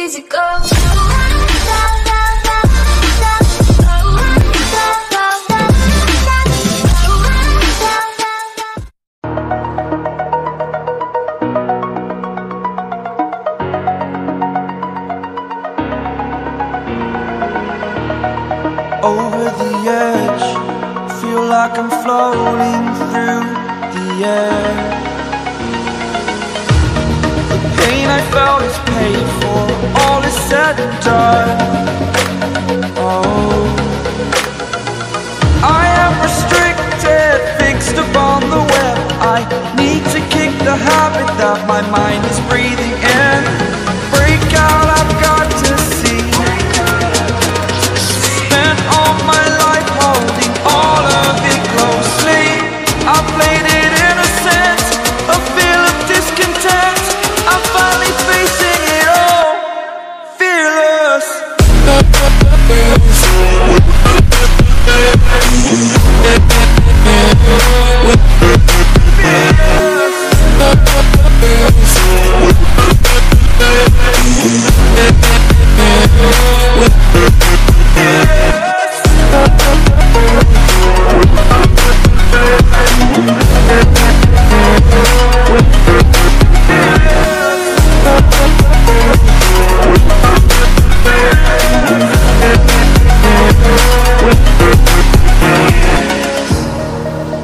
easy go. over the edge. Feel like I'm floating through the air. Pain I felt is paid for, all is said and done.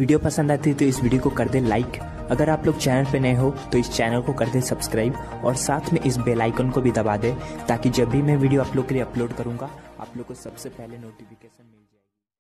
Video पसंद आती है तो इस video को कर दें like. अगर आप लोग चैनल पे नए हो तो इस चैनल को कर दें सब्सक्राइब और साथ में इस बेल आइकन को भी दबा दें, ताकि जब भी मैं वीडियो आप लोग के लिए अपलोड करूँगा, आप लोग को सबसे पहले नोटिफिकेशन